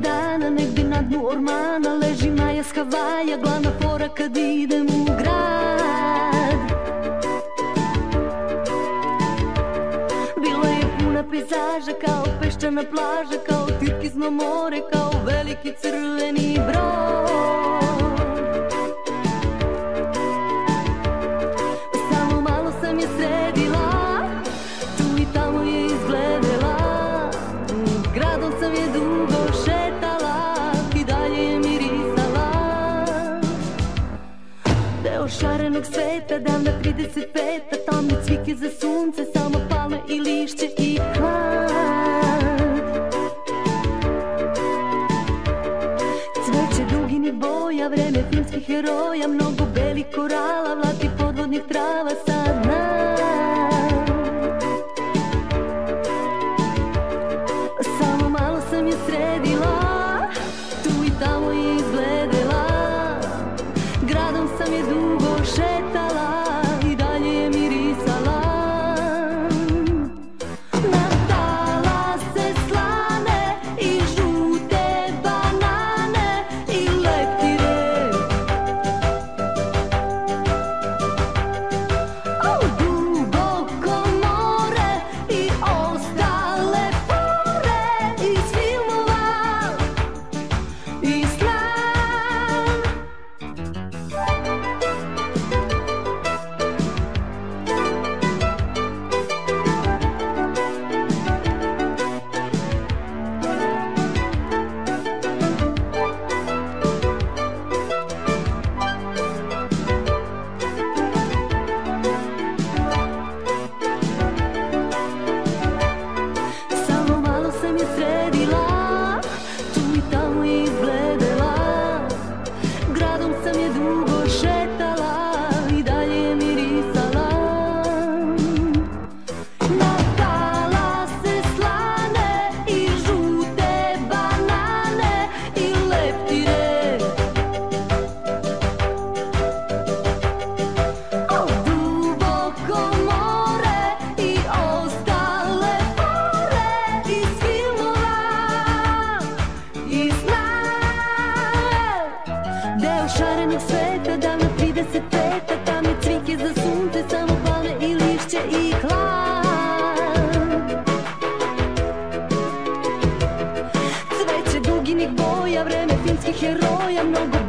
Јордана, негде над му Ормана Лежи Маја с Хаваја, главна фора каде идем у град. Била је пуна пейзажа, као пешчана плажа Као тиркизно море, као велики црвени брод Deo šarenog sveta, davna 35 Tamne cvike za sunce, samo palme i lišće i hlad Cveće duginih boja, vreme filmskih heroja Mnogo belih korala, vlati podvodnih trava sa dna Deo šarenog sveta, davna 35 Tamne cvike za sunce, samo palme i lišće i hlad duginih boja, vreme filmskih heroja Mnogo